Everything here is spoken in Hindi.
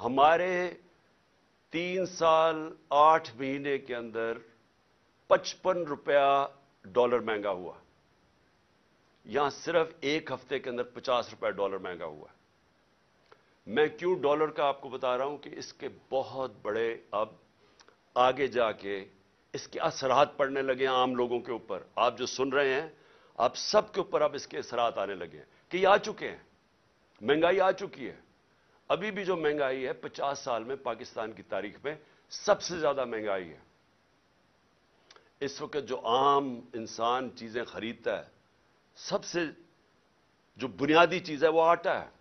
हमारे तीन साल, आठ महीने के अंदर पचपन रुपया डॉलर महँगा हुआ। यहाँ सिर्फ़ एक हफ़्ते के अंदर पचास रुपया डॉलर महँगा हुआ। मैं क्यों डॉलर का आपको बता रहा हूँ कि इसके बहुत बड़े अब आगे जाके इसके असरात पड़ने लगे हैं आम लोगों के ऊपर। आप जो सुन रहे हैं, आप सबके ऊपर अब इसके असरात आने लगे हैं। कि आ चुके हैं। महँगाई आ चुकी है। अभी भी जो महँगाई है, पचास साल में पाकिस्तान की तारीख में सबसे ज़्यादा महँगाई है। इस वक्त जो आम इंसान चीज़ें खरीदता है, सबसे जो बुनियादी चीज़ है, वो आटा है।